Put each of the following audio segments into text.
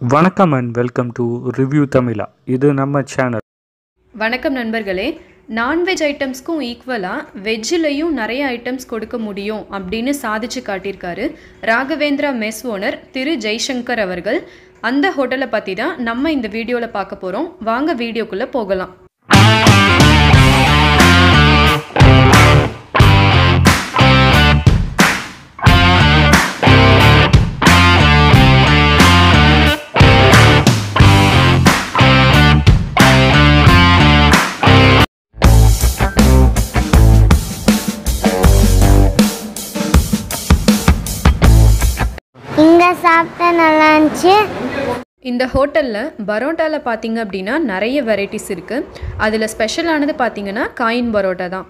வணக்கம் and welcome to review தமிழா இது நம்ம சேனல் வணக்கம் நண்பர்களே நான்வெஜ் ஐட்டம்ஸ்க்கும் ஈக்குவலாக வெஜ்ஜிலையும் நிறைய ஐட்டம்ஸ் கொடுக்க முடியும் அப்படின்னு சாதிச்சு காட்டியிருக்காரு ராகவேந்திரா மெஸ் ஓனர் திரு ஜெய்சங்கர் அவர்கள். அந்த ஹோட்டலை பற்றி தான் நம்ம இந்த வீடியோவில் பார்க்க போகிறோம் வாங்க வீடியோக்குள்ளே போகலாம். இருந்துச்சு. இந்த ஹோட்டலில் பரோட்டாவில் பார்த்தீங்க அப்படின்னா நிறைய வெரைட்டிஸ் இருக்குது அதில் ஸ்பெஷலானது பார்த்தீங்கன்னா காயின் பரோட்டா தான்.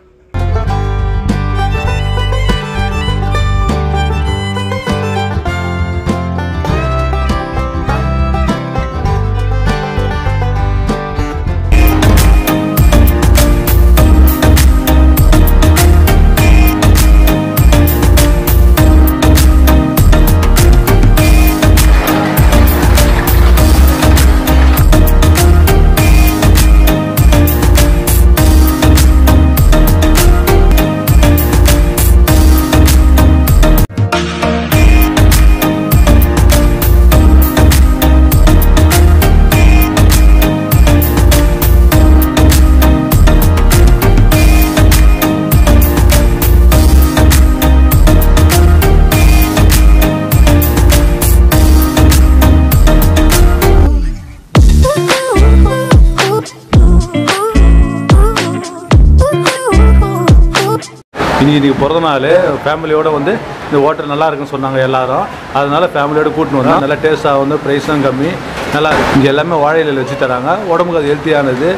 இன்னைக்கு இன்னைக்கு பிறந்த நாள் ஃபேமிலியோட வந்து இந்த ஹோட்டல் நல்லா இருக்குன்னு சொன்னாங்க எல்லாரும். அதனால ஃபேமிலியோட கூட்டின்னு வந்தோம். நல்லா டேஸ்ட்டாக வந்து ப்ரைஸும் கம்மி. நல்லா இருக்கு. இங்கே எல்லாமே வாழை இலையில வச்சு தராங்க. உடம்புக்கு அது ஹெல்த்தியானது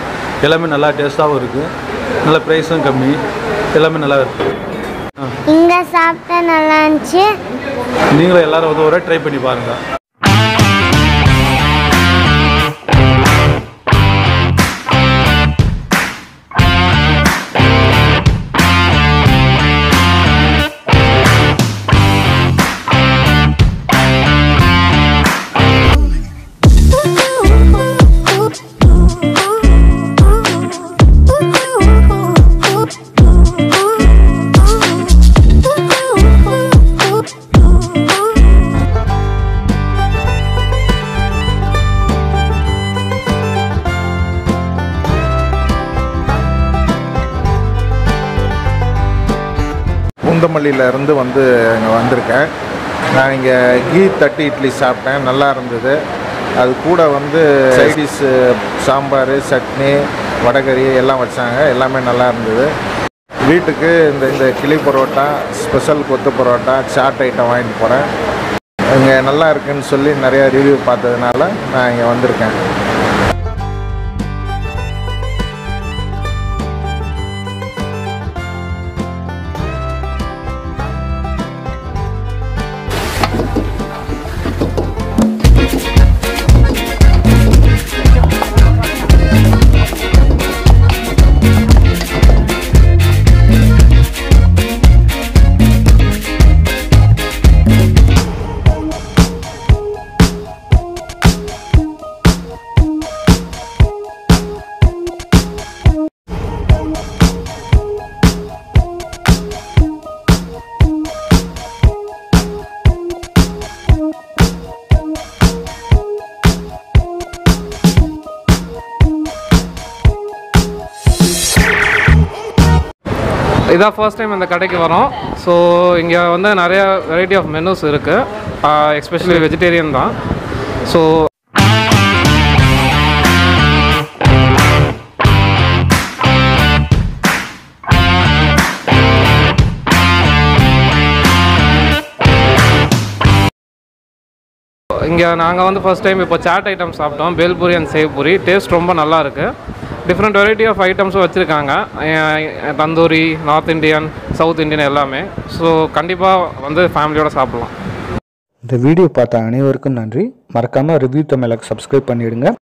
எல்லாமே நல்லா டேஸ்ட்டாகவும் இருக்குது நல்ல ப்ரைஸும் கம்மி. எல்லாமே நல்லா இருக்குது இங்கே சாப்பிட்டா நல்லா இருந்துச்சு. நீங்களும் எல்லாரும் வந்து ஒரே ட்ரை பண்ணி பாருங்கள் பூந்தமல்லியில இருந்து வந்து இங்கே வந்திருக்கேன். நான் இங்கே கீ தட்டி இட்லி சாப்பிட்டேன். நல்லா இருந்தது. அது கூட வந்து சைடிஷ் சாம்பார் சட்னி வடகறி எல்லாம் வச்சாங்க. எல்லாமே நல்லா இருந்தது. வீட்டுக்கு இந்த இந்த கிளி பரோட்டா ஸ்பெஷல் கொத்து பரோட்டா சாட் ஐட்டம் வாங்கிட்டு போகிறேன் இங்கே நல்லா இருக்குன்னு சொல்லி நிறையா ரிவ்யூ பார்த்ததுனால நான் இங்கே வந்திருக்கேன். இதான் ஃபர்ஸ்ட் டைம் இந்த கடைக்கு வரோம். ஸோ இங்கே வந்து நிறைய வெரைட்டி ஆஃப் மெனூஸ் இருக்குது எஸ்பெஷலி வெஜிடேரியன் தான். ஸோ இங்கே நாங்கள் வந்து ஃபர்ஸ்ட் டைம் இப்போ சாட் ஐட்டம் சாப்பிட்டோம். பேல்பூரி அண்ட் சேவ்பூரி டேஸ்ட் ரொம்ப நல்லா இருக்குது டிஃப்ரெண்ட் வெரைட்டி ஆஃப் ஐட்டம்ஸும் வச்சுருக்காங்க. Tandoori north Indian south Indian எல்லாமே. ஸோ கண்டிப்பாக வந்து ஃபேமிலியோடு சாப்பிட்லாம். இந்த வீடியோ பார்த்த அனைவருக்கும் நன்றி. மறக்காமல் ரிவ்யூ தமிழுக்கு சப்ஸ்கிரைப் பண்ணிவிடுங்க